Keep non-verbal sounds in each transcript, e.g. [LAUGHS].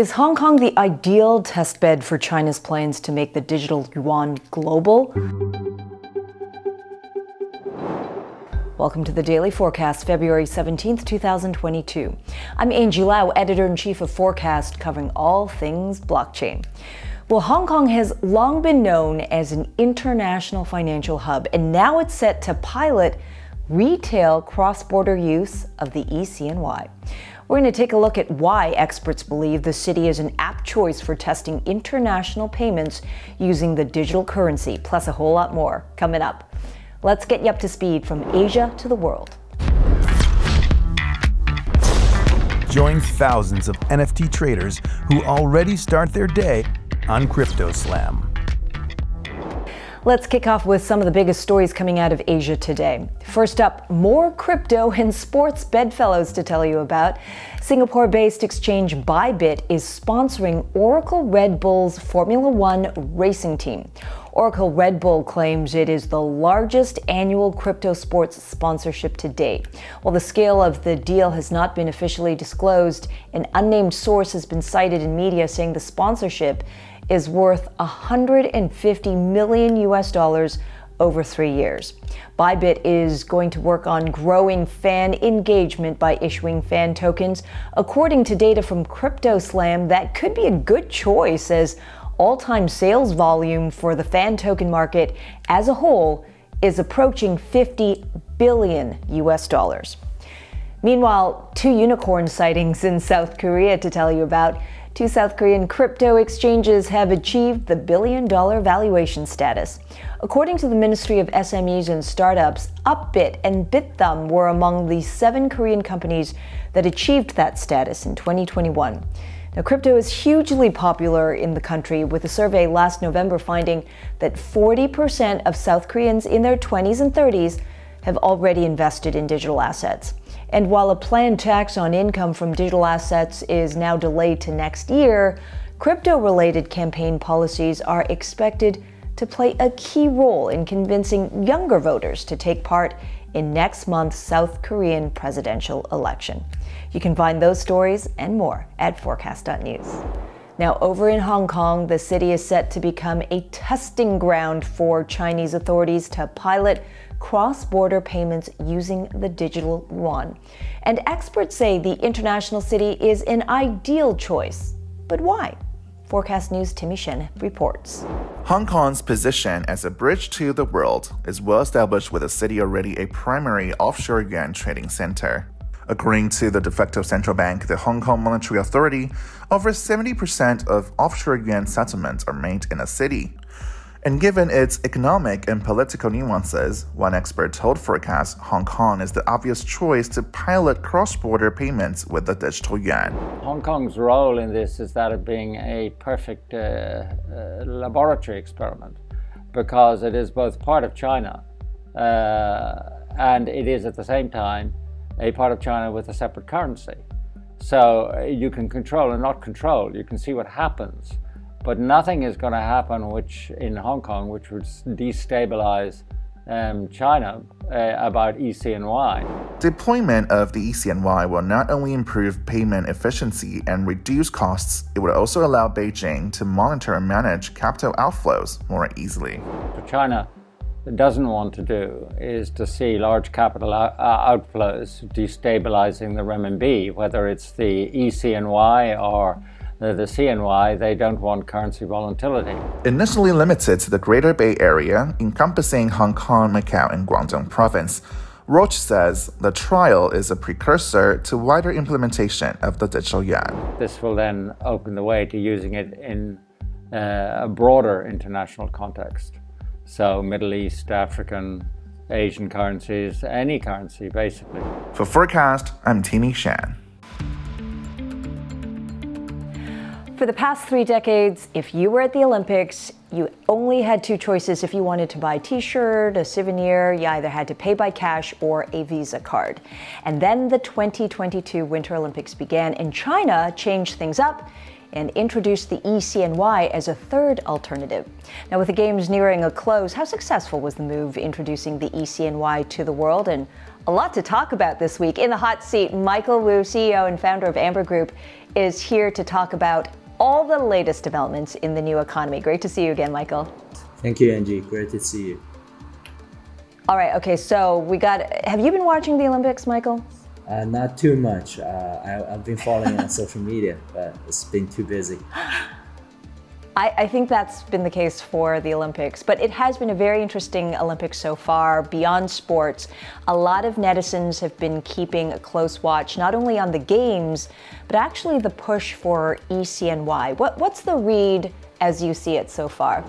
Is Hong Kong the ideal testbed for China's plans to make the digital yuan global? Welcome to the Daily Forkast, February 17, 2022. I'm Angie Lau, editor in chief of Forkast, covering all things blockchain. Well, Hong Kong has long been known as an international financial hub, and now it's set to pilot retail cross border use of the eCNY. We're going to take a look at why experts believe the city is an apt choice for testing international payments using the digital currency, plus a whole lot more coming up. Let's get you up to speed from Asia to the world. Join thousands of NFT traders who already start their day on CryptoSlam. Let's kick off with some of the biggest stories coming out of Asia today. First up, more crypto and sports bedfellows to tell you about. Singapore based exchange Bybit is sponsoring Oracle Red Bull's Formula One racing team. Oracle Red Bull claims it is the largest annual crypto sports sponsorship to date. While the scale of the deal has not been officially disclosed, an unnamed source has been cited in media saying the sponsorship is worth 150 million US dollars over three years. Bybit is going to work on growing fan engagement by issuing fan tokens. According to data from CryptoSlam, that could be a good choice as all time sales volume for the fan token market as a whole is approaching 50 billion US dollars. Meanwhile, two unicorn sightings in South Korea to tell you about. Two South Korean crypto exchanges have achieved the billion dollar valuation status. According to the Ministry of SMEs and Startups, Upbit and Bithumb were among the seven Korean companies that achieved that status in 2021. Now, crypto is hugely popular in the country, with a survey last November finding that 40% of South Koreans in their 20s and 30s have already invested in digital assets. And while a planned tax on income from digital assets is now delayed to next year, crypto related campaign policies are expected to play a key role in convincing younger voters to take part in next month's South Korean presidential election. You can find those stories and more at forkast.news. Now, over in Hong Kong, the city is set to become a testing ground for Chinese authorities to pilot cross border payments using the digital yuan. And experts say the international city is an ideal choice. But why? Forkast News' Timmy Shen reports. Hong Kong's position as a bridge to the world is well established with the city already a primary offshore yuan trading center. According to the de facto central bank, the Hong Kong Monetary Authority, over 70% of offshore yuan settlements are made in the city. And given its economic and political nuances, one expert told Forkast Hong Kong is the obvious choice to pilot cross border payments with the digital yuan. Hong Kong's role in this is that of being a perfect uh, uh, laboratory experiment because it is both part of China uh, and it is at the same time a part of China with a separate currency. So uh, you can control and not control, you can see what happens but nothing is going to happen which in Hong Kong which would destabilize um, China uh, about eCNY. Deployment of the eCNY will not only improve payment efficiency and reduce costs, it would also allow Beijing to monitor and manage capital outflows more easily. What China doesn't want to do is to see large capital out- uh, outflows destabilizing the renminbi, whether it's the eCNY or the, the CNY, they don't want currency volatility. Initially limited to the Greater Bay Area, encompassing Hong Kong, Macau, and Guangdong Province, Roach says the trial is a precursor to wider implementation of the digital yuan. This will then open the way to using it in uh, a broader international context. So, Middle East, African, Asian currencies, any currency basically. For Forkast, I'm Timmy Shen. For the past three decades, if you were at the Olympics, you only had two choices if you wanted to buy a t shirt, a souvenir, you either had to pay by cash or a Visa card. And then the 2022 Winter Olympics began, and China changed things up and introduced the ECNY as a third alternative. Now, with the games nearing a close, how successful was the move introducing the ECNY to the world? And a lot to talk about this week. In the hot seat, Michael Wu, CEO and founder of Amber Group, is here to talk about all the latest developments in the new economy. Great to see you again, Michael. Thank you, Angie. Great to see you. All right. Okay. So we got. Have you been watching the Olympics, Michael? Uh, not too much. Uh, I, have been following on [LAUGHS] social media, but it's been too busy. [LAUGHS] I, I, think that's been the case for the Olympics, but it has been a very interesting Olympics so far. Beyond sports, a lot of netizens have been keeping a close watch, not only on the games, but actually the push for ECNY. What, what's the read as you see it so far?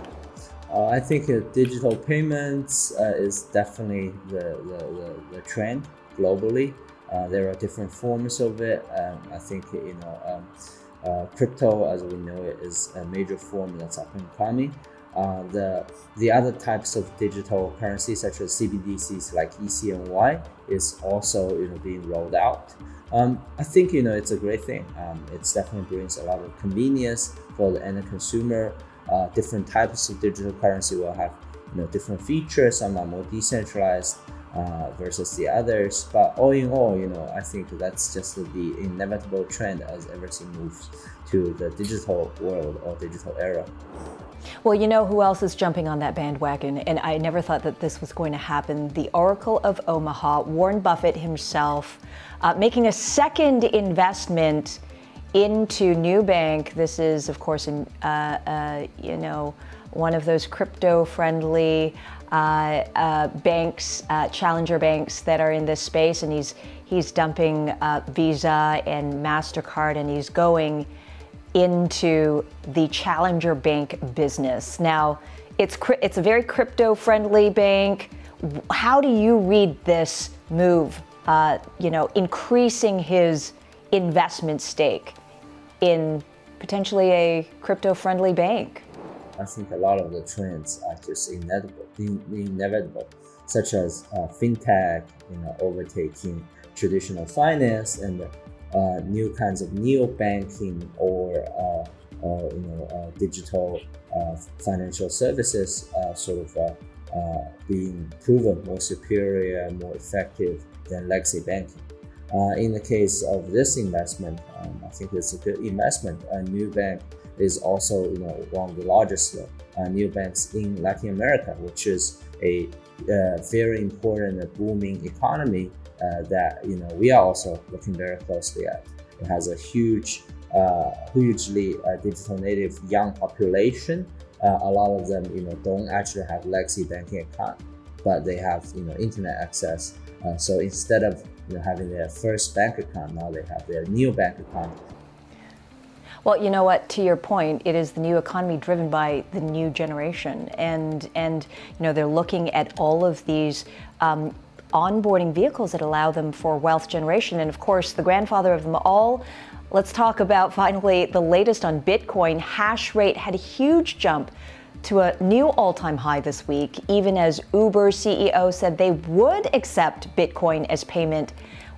Uh, I think uh, digital payments uh, is definitely the, the, the, the trend globally. Uh, there are different forms of it. Um, I think you know um, uh, crypto, as we know it, is a major form that's up and coming. Uh, the the other types of digital currency, such as CBDCs like ECNY, is also you know being rolled out. Um, I think you know it's a great thing. Um, it definitely brings a lot of convenience for the end consumer uh, different types of digital currency will have you know different features. Some are more decentralized uh, versus the others. But all in all, you know, I think that's just the inevitable trend as everything moves to the digital world or digital era. Well, you know who else is jumping on that bandwagon? And I never thought that this was going to happen. The Oracle of Omaha, Warren Buffett himself, uh, making a second investment into Nubank. This is, of course, in, uh, uh, you know, one of those crypto-friendly uh, uh banks, uh, challenger banks that are in this space, and he's he's dumping uh, Visa and Mastercard, and he's going into the challenger bank business. Now, it's it's a very crypto-friendly bank. How do you read this move? you know, increasing his investment stake in potentially a crypto friendly bank? I think a lot of the trends are just inevitable, inevitable such as uh, fintech, you know, overtaking traditional finance and uh, new kinds of neo banking or uh, uh you know uh, digital uh, financial services sort of being proven more superior, more effective than legacy banking. Uh, in the case of this investment, um, I think it's a good investment. A new Nubank is also you know one of the largest uh, banks in Latin America, which is a uh, very important booming economy uh, that you know we are also looking very closely at. It has a huge, uh, hugely uh, digital native young population. a lot of them you know don't actually have legacy banking account, but they have you know internet access. so instead of you know, having their first bank account, now they have their new bank account. Well, you know what? To your point, it is the new economy driven by the new generation, and and you know they're looking at all of these. Um, onboarding vehicles that allow them for wealth generation. And of course, the grandfather of them all, let's talk about finally the latest on Bitcoin. Hash rate had a huge jump to a new all time high this week, even as Uber CEO said they would accept Bitcoin as payment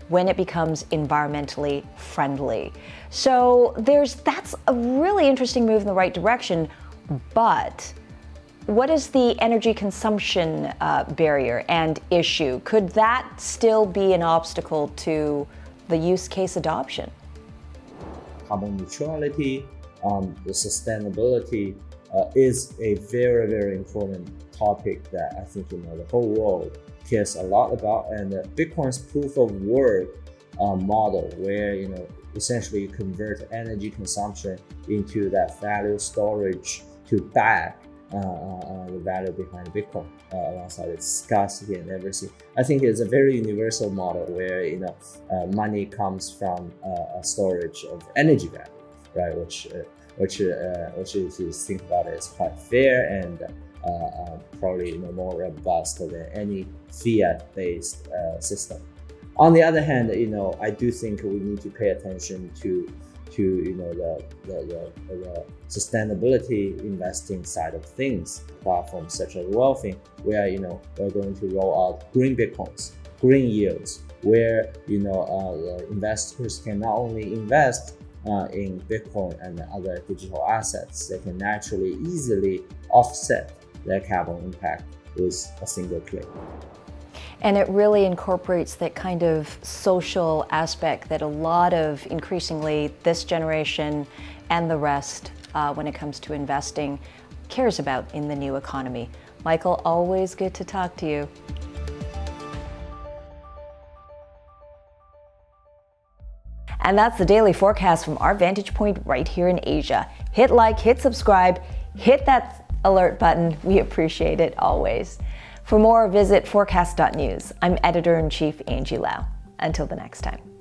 when it becomes environmentally friendly. So there's that's a really interesting move in the right direction, but what is the energy consumption uh, barrier and issue? Could that still be an obstacle to the use case adoption? Carbon neutrality, um, the sustainability uh, is a very, very important topic that I think you know the whole world cares a lot about. And uh, Bitcoin's proof of work uh, model, where you know essentially you convert energy consumption into that value storage to back uh, uh, uh the value behind Bitcoin uh, alongside its scarcity and everything. I think it's a very universal model where you know uh, money comes from a storage of energy value, right? Which which which if you think about it is quite fair and uh, uh, probably you know, more robust than any fiat-based system. On the other hand, you know, I do think we need to pay attention to to you know the, the, the, the, sustainability investing side of things platforms such as WhaleFin where you know we're going to roll out green bitcoins green yields where you know uh, investors can not only invest uh, in Bitcoin and other digital assets, they can naturally, easily offset their carbon impact with a single click. And it really incorporates that kind of social aspect that a lot of increasingly this generation and the rest, uh, when it comes to investing, cares about in the new economy. Michael, always good to talk to you. And that's the daily Forkast from our vantage point right here in Asia. Hit like, hit subscribe, hit that alert button. We appreciate it always. For more, visit forkast.news. I'm editor in chief Angie Lau. Until the next time.